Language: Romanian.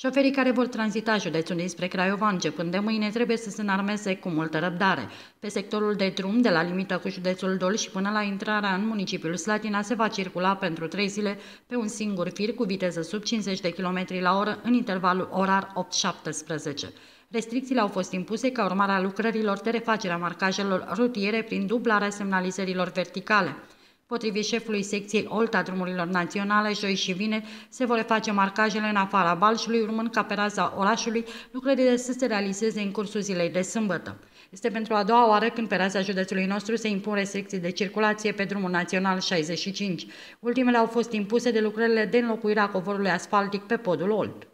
Șoferii care vor tranzita județul dinspre Craiova începând de mâine trebuie să se înarmeze cu multă răbdare. Pe sectorul de drum, de la limită cu județul Dol și până la intrarea în municipiul Slatina, se va circula pentru trei zile pe un singur fir cu viteză sub 50 de km la oră în intervalul orar 8-17. Restricțiile au fost impuse ca urmare a lucrărilor de refacere a marcajelor rutiere prin dublarea semnalizărilor verticale. Potrivit șefului secției Olta drumurilor naționale, joi și vineri se vor face marcajele în afara Balșului, urmând ca pe raza orașului lucrările să se realizeze în cursul zilei de sâmbătă. Este pentru a doua oară când pe raza județului nostru se impun restricții de circulație pe drumul național 65. Ultimele au fost impuse de lucrările de înlocuire a covorului asfaltic pe podul Olt.